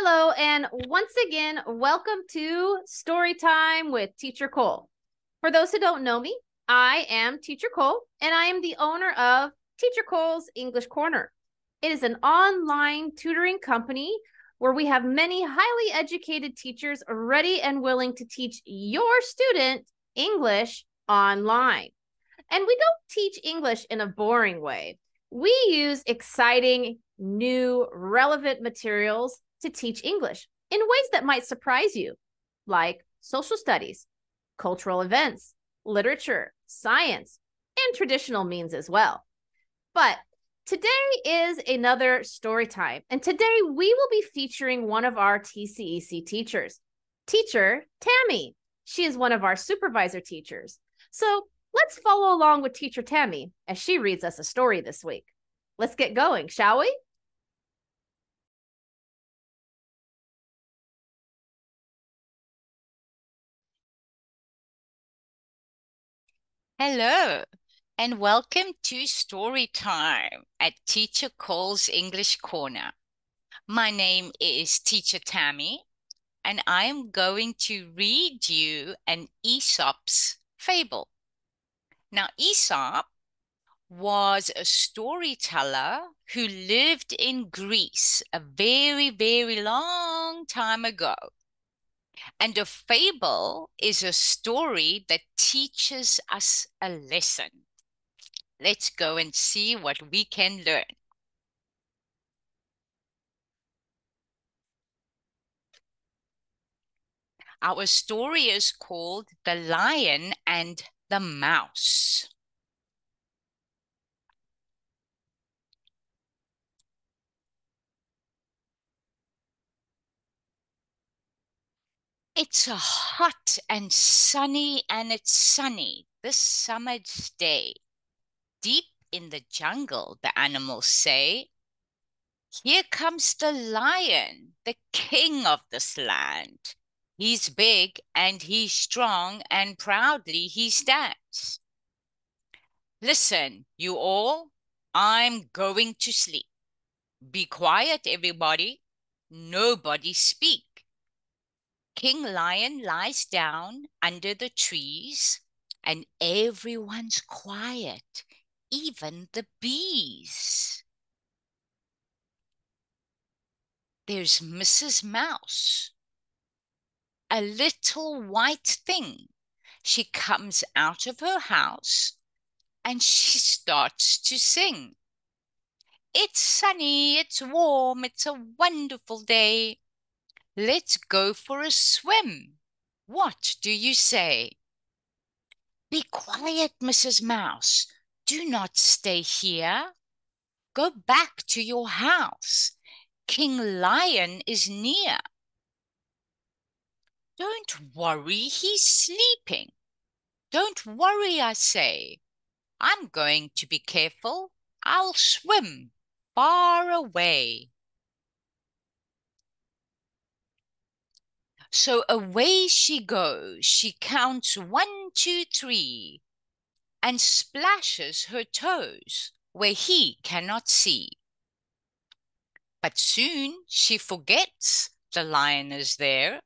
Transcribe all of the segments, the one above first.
Hello, and once again, welcome to Story Time with Teacher Cole. For those who don't know me, I am Teacher Cole, and I am the owner of Teacher Cole's English Corner. It is an online tutoring company where we have many highly educated teachers ready and willing to teach your student English online. And we don't teach English in a boring way. We use exciting, new, relevant materials to teach English in ways that might surprise you, like social studies, cultural events, literature, science, and traditional means as well. But today is another story time, and today we will be featuring one of our TCEC teachers, teacher Tammy. She is one of our supervisor teachers. So let's follow along with teacher Tammy as she reads us a story this week. Let's get going, shall we? Hello, and welcome to Story Time at Teacher Cole's English Corner. My name is Teacher Tammy, and I am going to read you an Aesop's fable. Now, Aesop was a storyteller who lived in Greece a very, very long time ago. And a fable is a story that teaches us a lesson. Let's go and see what we can learn. Our story is called The Lion and the Mouse. It's hot and sunny, and it's sunny this summer's day. Deep in the jungle, the animals say, Here comes the lion, the king of this land. He's big and he's strong, and proudly he stands. Listen, you all, I'm going to sleep. Be quiet, everybody. Nobody speak. King Lion lies down under the trees, and everyone's quiet, even the bees. There's Mrs. Mouse, a little white thing. She comes out of her house and she starts to sing. It's sunny, it's warm, it's a wonderful day. Let's go for a swim. What do you say? Be quiet, Mrs. Mouse. Do not stay here. Go back to your house. King Lion is near. Don't worry, he's sleeping. Don't worry, I say. I'm going to be careful. I'll swim far away. So away she goes. She counts one, two, three, and splashes her toes where he cannot see. But soon she forgets the lion is there.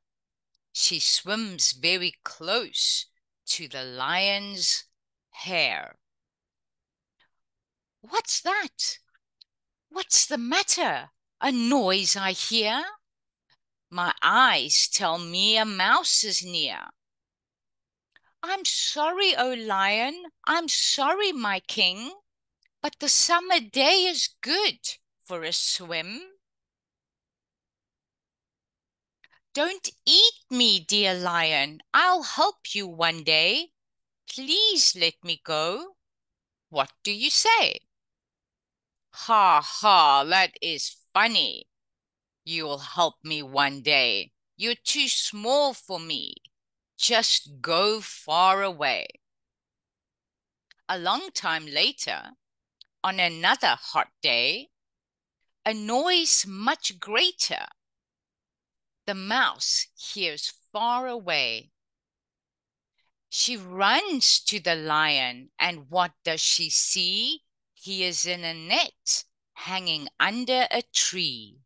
She swims very close to the lion's hair. What's that? What's the matter? A noise I hear? My eyes tell me a mouse is near. I'm sorry, O lion, I'm sorry, my king, but the summer day is good for a swim. Don't eat me, dear lion, I'll help you one day. Please let me go. What do you say? Ha ha, that is funny. You'll help me one day. You're too small for me. Just go far away. A long time later, on another hot day, a noise much greater. The mouse hears far away. She runs to the lion, and what does she see? He is in a net, hanging under a tree.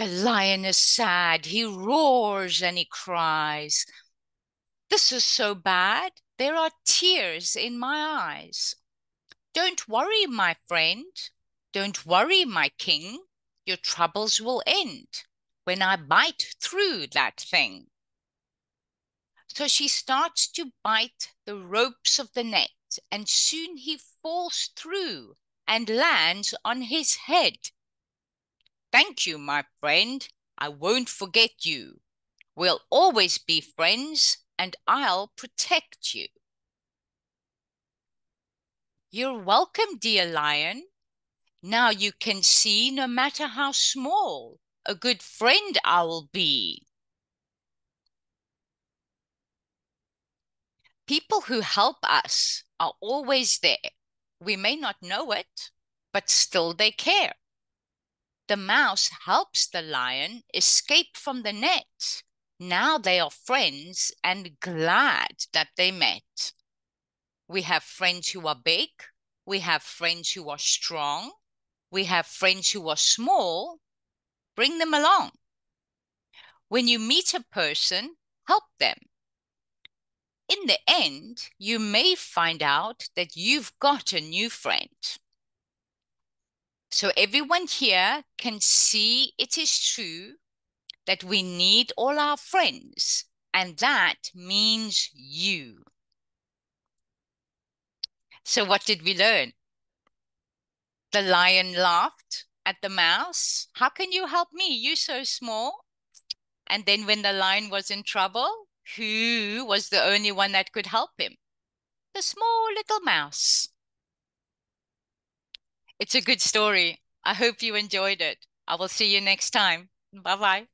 The lion is sad. He roars and he cries. This is so bad. There are tears in my eyes. Don't worry, my friend. Don't worry, my king. Your troubles will end when I bite through that thing. So she starts to bite the ropes of the net, and soon he falls through and lands on his head. Thank you, my friend. I won't forget you. We'll always be friends, and I'll protect you. You're welcome, dear lion. Now you can see, no matter how small, a good friend I will be. People who help us are always there. We may not know it, but still they care. The mouse helps the lion escape from the net. Now they are friends and glad that they met. We have friends who are big. We have friends who are strong. We have friends who are small. Bring them along. When you meet a person, help them. In the end, you may find out that you've got a new friend. So everyone here can see it is true that we need all our friends, and that means you. So what did we learn? The lion laughed at the mouse. How can you help me? You so small. And then when the lion was in trouble, who was the only one that could help him? The small little mouse. It's a good story. I hope you enjoyed it. I will see you next time. Bye bye.